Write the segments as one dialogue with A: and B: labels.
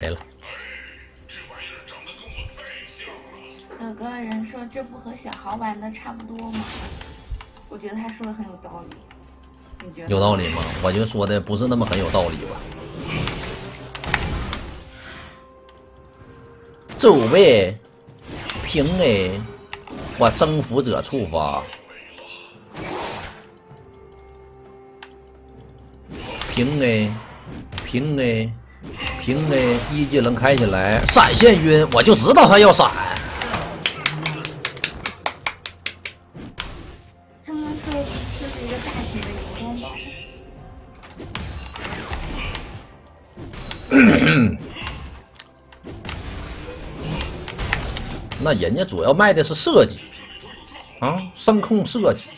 A: 没了。
B: 有个人说这不和小豪玩的差不多吗？我觉得他说的很有道理。你觉得？
A: 有道理吗？我就说的不是那么很有道理吧。走呗，平 A，我征服者触发，平 A，平 A，平 A，一技能开起来，闪现晕，我就知道他要闪。
B: 他们说这是一个大型的荧光宝。
A: 那人家主要卖的是设计啊，声控设计。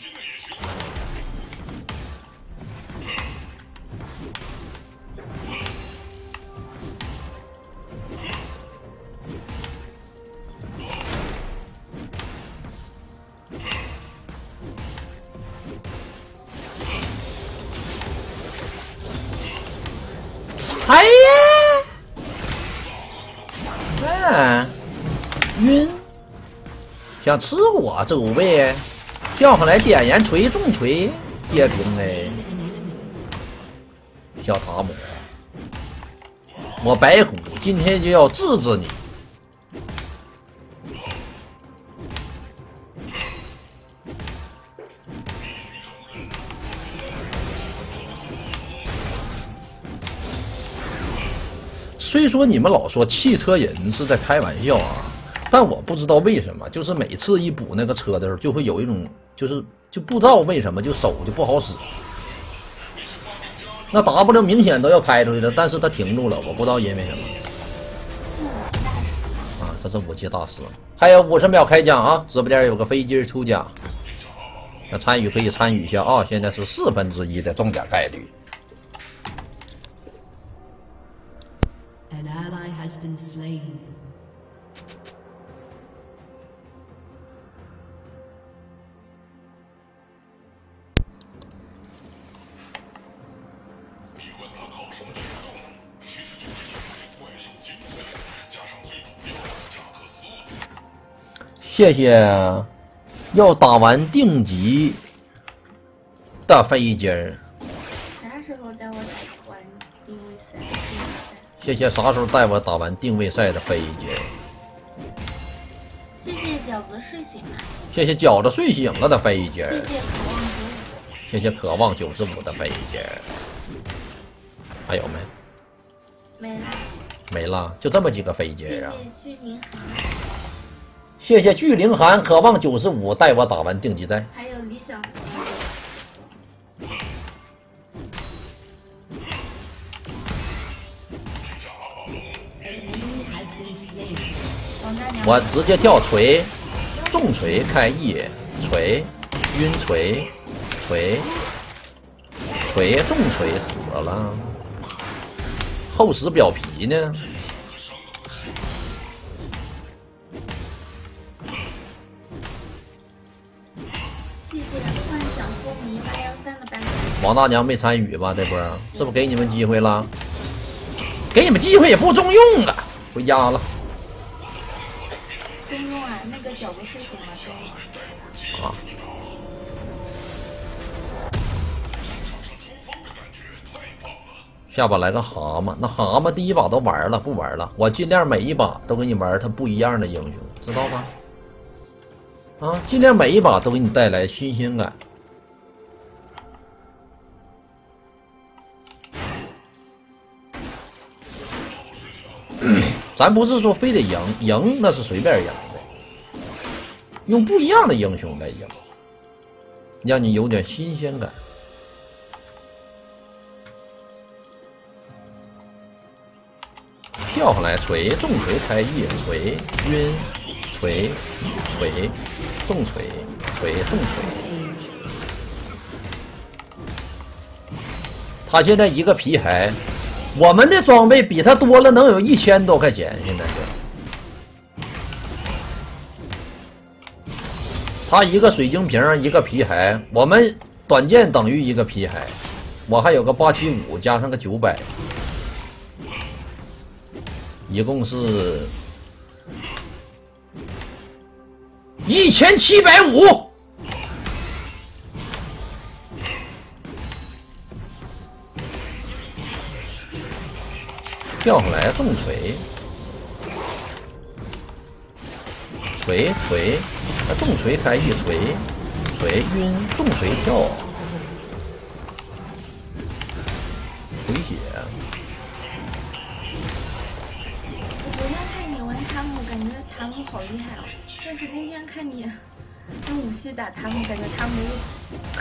A: 想吃我走呗，叫上来点燃锤重锤，跌平哎，小塔姆，我白虎今天就要治治你。虽说你们老说汽车人是在开玩笑啊，但我不知道为什么，就是每次一补那个车的时候，就会有一种，就是就不知道为什么就手就不好使。那 W 明显都要开出去了，但是他停住了，我不知道因为什么。啊，这是武器大师。还有五十秒开奖啊！直播间有个飞机抽奖，那参与可以参与一下啊！现在是四分之一的中奖概率。
C: An ally has been slain.
A: 谢谢，要打完定级的飞机儿。
B: 啥时候带我打完定位赛？定位赛
A: 谢谢啥时候带我打完定位赛的飞机儿？
B: 谢谢饺子睡醒了，
A: 谢谢饺子睡醒了的飞机儿
B: 谢。谢渴望九
A: 十五的飞机儿。还有没？
B: 没了。
A: 没了，就这么几个飞机啊！
B: 谢
A: 谢巨灵寒渴望九十五带我打完定级赛。
B: 还有理想。
A: 我直接跳锤，重锤开 E，锤，晕锤，锤，锤重锤死了，厚实表皮呢？王大娘没参与吧？这波是不给你们机会了？给你们机会也不中用啊！回家了
B: 中用啊，那个饺子睡醒了中用。
A: 啊！下把来个蛤蟆，那蛤蟆第一把都玩了，不玩了。我尽量每一把都给你玩它不一样的英雄，知道吧？啊，尽量每一把都给你带来新鲜感。咱不是说非得赢，赢那是随便赢的，用不一样的英雄来赢，让你有点新鲜感。跳上来锤，重锤开 E，锤晕，锤锤重锤，锤重锤。他现在一个皮孩，我们的装备比他多了，能有一千多块钱。现在就，他一个水晶瓶，一个皮骸，我们短剑等于一个皮骸，我还有个八七五加上个九百，一共是一千七百五。跳上来重锤，锤锤，啊重锤开一锤，锤晕，重锤跳，回血。
B: 我昨天看你玩塔姆，感觉塔姆好厉害哦，但是今天看你用武器打塔姆，感觉塔姆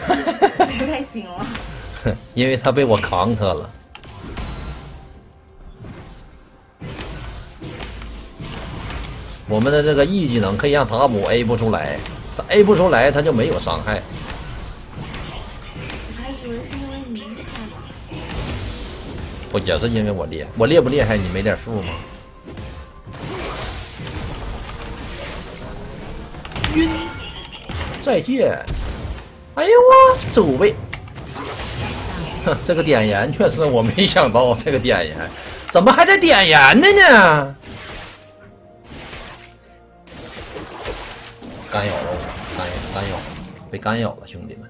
B: 不太行了。
A: 因为他被我扛他了。我们的这个 E 技能可以让塔姆 A 不出来，他 A 不出来他就没有伤害。
B: 我还以为是因为你厉害呢。
A: 不也是因为我厉？我厉不厉害你没点数吗？晕，再见。哎呦我走位，哼，这个点燃确实我没想到，这个点燃怎么还在点燃的呢？干扰了我，干扰干扰，被干扰了，兄弟们，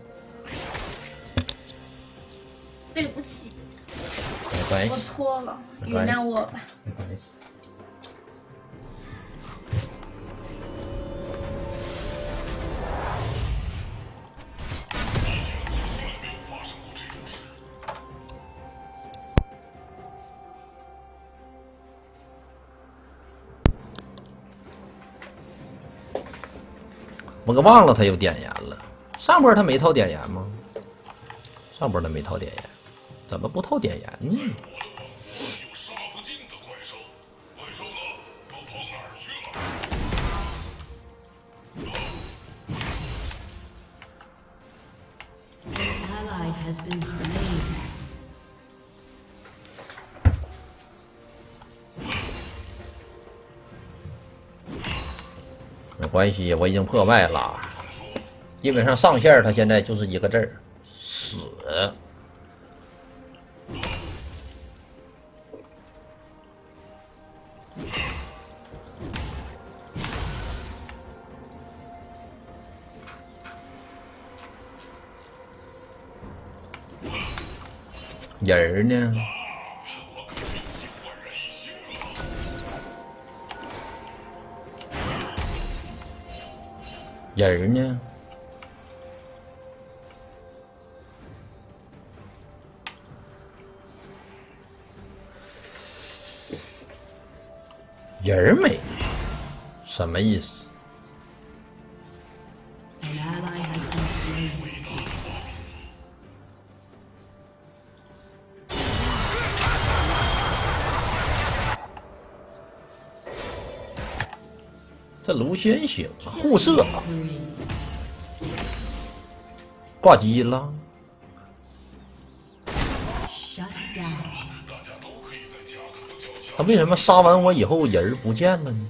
B: 对不起，
A: 没关系
B: 我，错了，原谅我吧。
A: 没关系。我忘了他有点燃了，上波他没套点燃吗？上波他没套点燃，怎么不套点燃呢？
D: 杀不尽的怪兽，怪兽呢？都跑哪儿去了
C: ？Ally has been slain.
A: 关系，我已经破败了。基本上上线，他现在就是一个字儿：死。人呢？人呢？人儿没，什么意思？这卢先行啊，互射
C: Spree.
A: 挂机了。他为什么杀完我以后人儿不见了呢？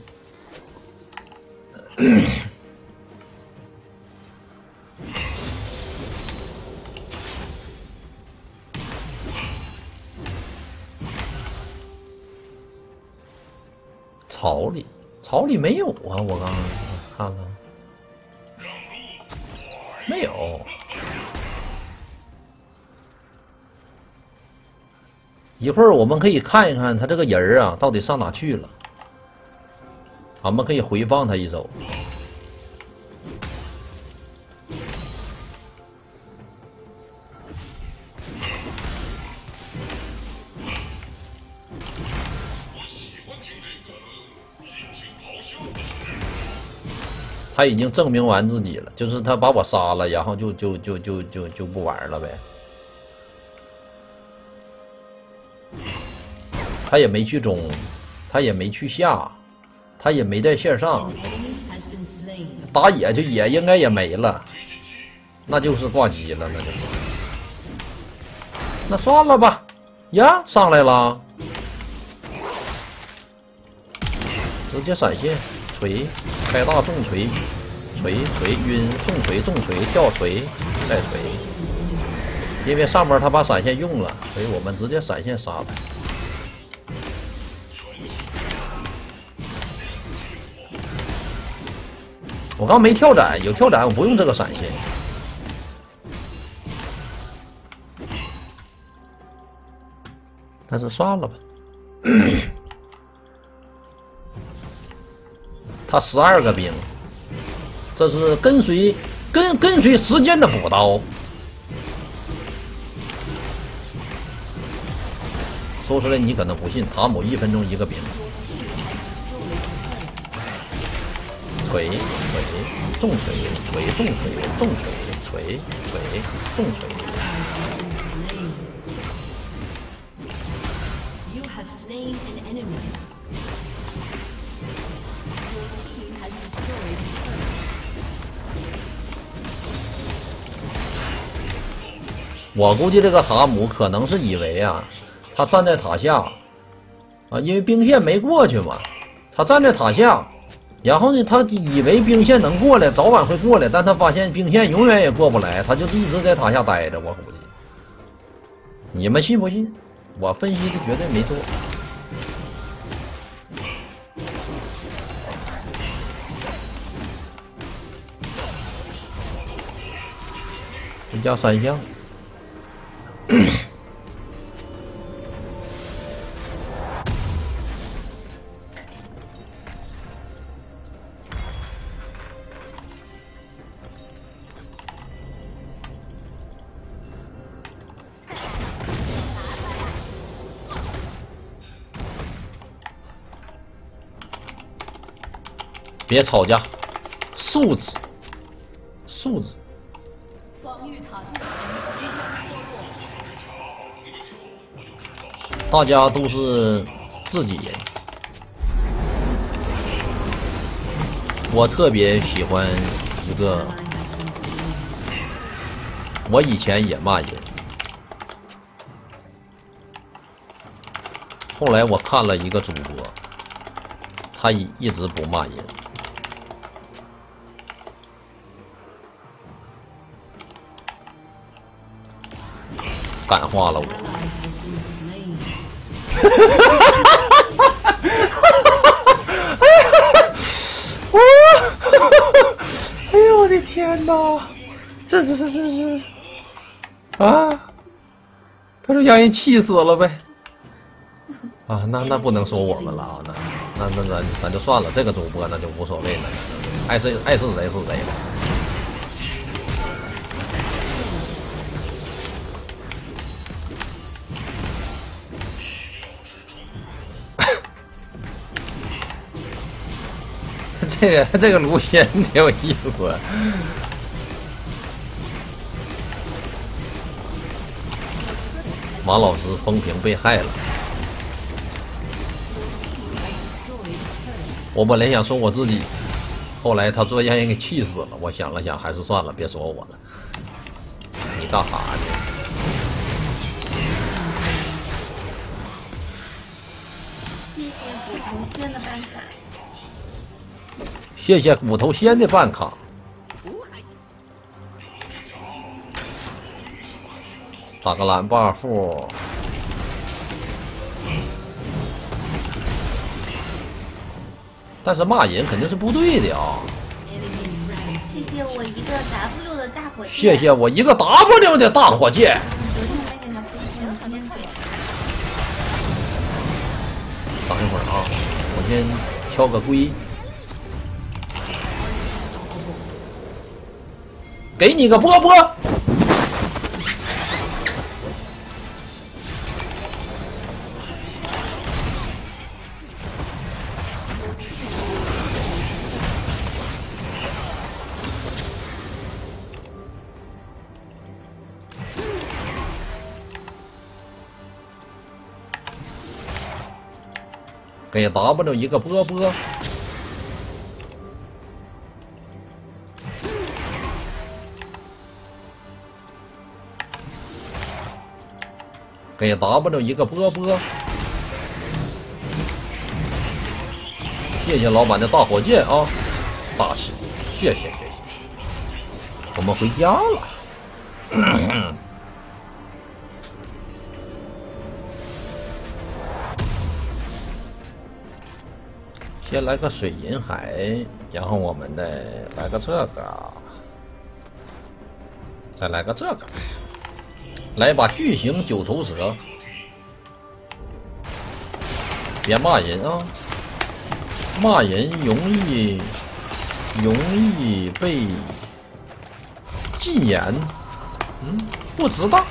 A: 草里没有啊！我刚刚看了，没有。一会儿我们可以看一看他这个人儿啊，到底上哪去了。俺们可以回放他一手。他已经证明完自己了，就是他把我杀了，然后就就就就就就不玩了呗。他也没去中，他也没去下，他也没在线上打野就也应该也没了，那就是挂机了，那就是。那算了吧，呀，上来了，直接闪现，锤，开大重锤锤锤晕，重锤重锤，跳锤，再锤。因为上面他把闪现用了，所以我们直接闪现杀他。我刚没跳斩，有跳斩我不用这个闪现。但是算了吧。嗯。他十二个兵，这是跟随跟跟随时间的补刀。说出来你可能不信，塔姆一分钟一个兵，锤锤重锤锤重锤重锤锤锤重锤。我估计这个塔姆可能是以为啊，他站在塔下啊，因为兵线没过去嘛，他站在塔下，然后呢，他以为兵线能过来，早晚会过来，但他发现兵线永远也过不来，他就一直在塔下待着。我估计，你们信不信？我分析的绝对没错。这叫三项。别吵架，素质，素质。大家都是自己人。我特别喜欢一个，我以前也骂人，后来我看了一个主播，他一一直不骂人，感化了我。
C: 哈哈哈哈哈哈
A: 哎呦我的天哪！这是是这是啊！他说让人气死了呗。啊，那那不能说我们了啊，那那那咱咱就算了，这个主播那就无所谓了，爱是爱是谁是谁吧。这个这个卢仙挺有意思。王老师风评被害了。我本来想说我自己，后来他说让人给气死了。我想了想，还是算了，别说我了。你干哈呢？
B: 谢谢古铜仙的办法。
A: 谢谢骨头仙的办卡。打个蓝 buff。但是骂人肯定是不对的啊！
B: 谢谢我一个 W 的大火箭。
A: 谢谢我一个 W 的大火箭。等一会儿啊，我先敲个龟。给你个波波。给 W 一个波波。给 W 一个波波。谢谢老板的大火箭啊，大气，谢谢谢谢。我们回家了。先来个水银海，然后我们再来个这个，再来个这个，来把巨型九头蛇。别骂人啊！骂人容易容易被禁言。嗯，不知道。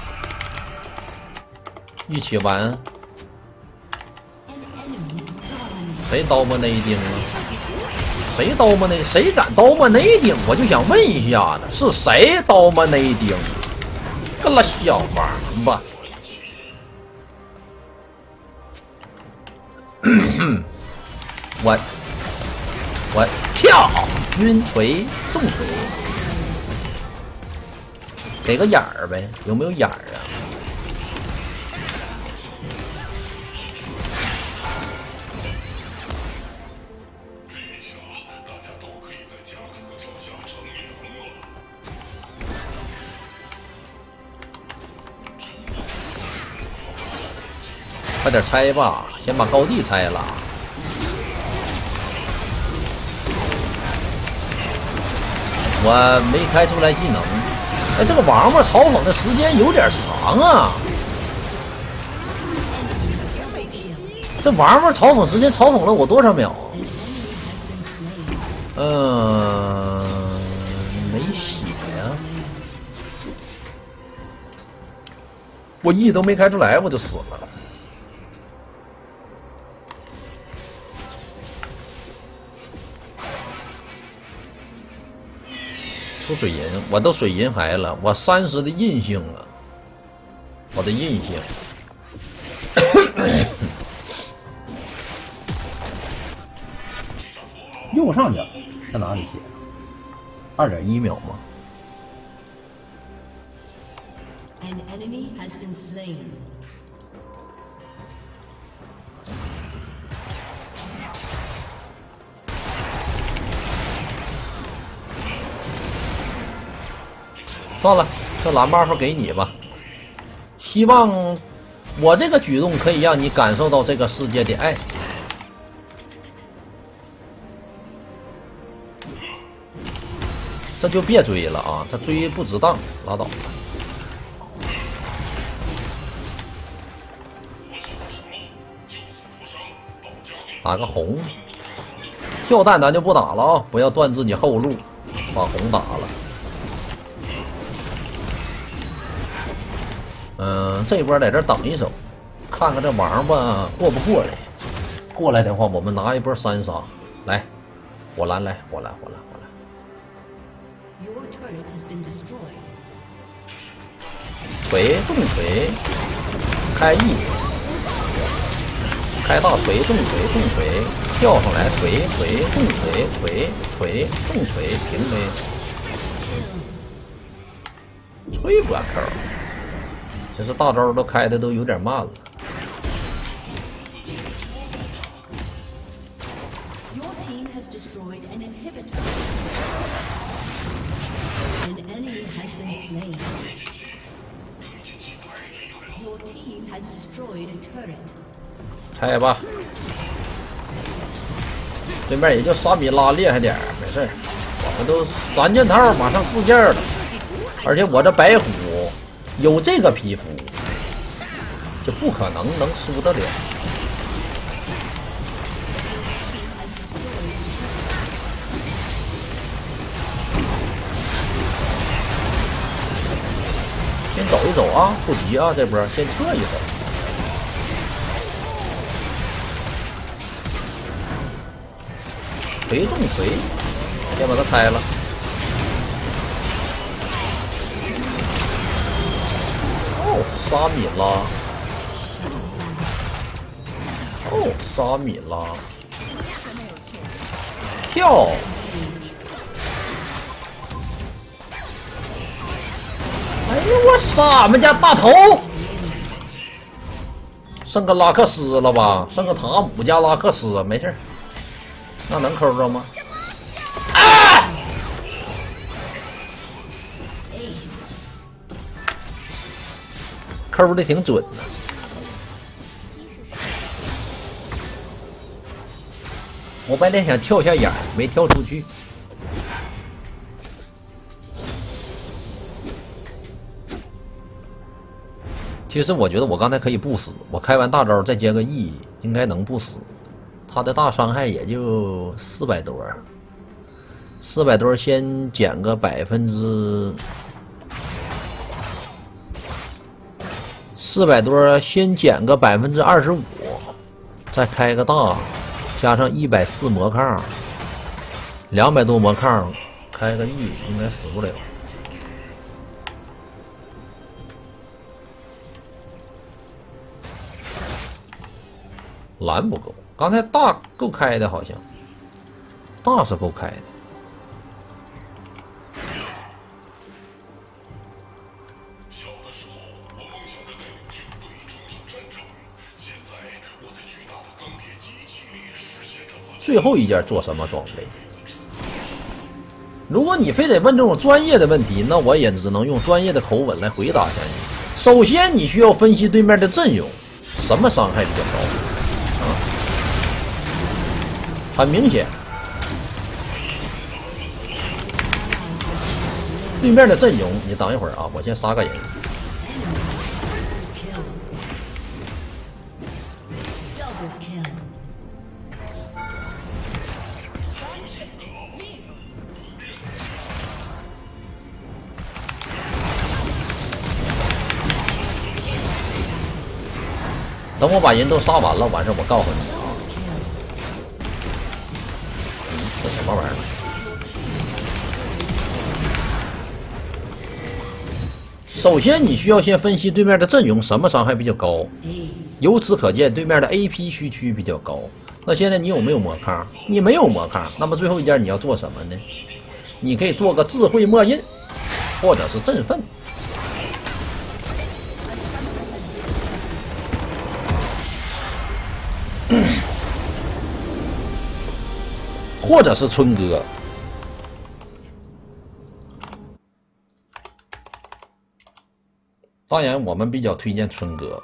A: 一起玩。谁刀磨内丁啊？谁刀磨内？谁敢刀磨内丁？我就想问一下子，是谁刀磨内丁？个了小王八！我我跳晕锤重锤，给个眼儿呗？有没有眼儿快点拆吧，先把高地拆了。我没开出来技能，哎，这个王八嘲讽的时间有点长啊！这王八嘲讽时间嘲讽了我多少秒？嗯，没血呀、我 E 都没开出来，我就死了。出水银，我都水银孩了，我三十的印性了，我的印性。
E: 右上角在哪里写？
A: 二点一秒吗
C: ？An enemy has been slain.
A: 算了，这蓝 buff 给你吧。希望我这个举动可以让你感受到这个世界的爱。这就别追了啊！这追不值当，拉倒。打个红，跳弹咱就不打了啊！不要断自己后路，把红打了。嗯，这波在这儿等一手，看看这王八过不过来。过来的话，我们拿一波三杀。来，火蓝来，火蓝，火蓝，火蓝。
C: Your turret has been destroyed.
A: 锤重锤，开 E，开大锤重锤重锤，跳上来锤锤重锤锤锤重锤，平 A，吹不 Q，这是大招都开的都有点慢了。
C: Your team has destroyed an inhibitor. An enemy has been slain. Your team has destroyed a turret.
A: 拆吧，对面也就沙米拉厉害点儿，没事儿我们都三件套，马上四件了，而且我这白虎有这个皮肤，就不可能能输得了。先走一走啊，不急啊，这波先撤一走。锤重锤，先把它拆了。沙米拉。哦，沙米拉。跳。哎呦我傻们家大头，剩个拉克斯了吧？剩个塔姆加拉克斯，没事那能抠着吗？啊！抠的挺准的。我本来想跳下眼，没跳出去。其实我觉得我刚才可以不死，我开完大招再接个 E，应该能不死。他的大伤害也就四百多，四百多先减个百分之，四百多先减个百分之二十五，再开个大，加上一百四魔抗，两百多魔抗，开个 E 应该死不了。蓝不够，刚才大够开的，好像大是够开的。最后一件做什么装备？如果你非得问这种专业的问题，那我也只能用专业的口吻来回答一下你。首先，你需要分析对面的阵容，什么伤害比较高？啊，很明显，对面的阵容，你等一会儿啊，我先杀个人。等我把人都杀完了，完事我告诉你啊。这什么玩意儿？首先，你需要先分析对面的阵容，什么伤害比较高。由此可见，对面的 AP 区区比较高。那现在你有没有魔抗？你没有魔抗，那么最后一件你要做什么呢？你可以做个智慧墨印，或者是振奋。或者是春哥。当然，我们比较推荐春哥。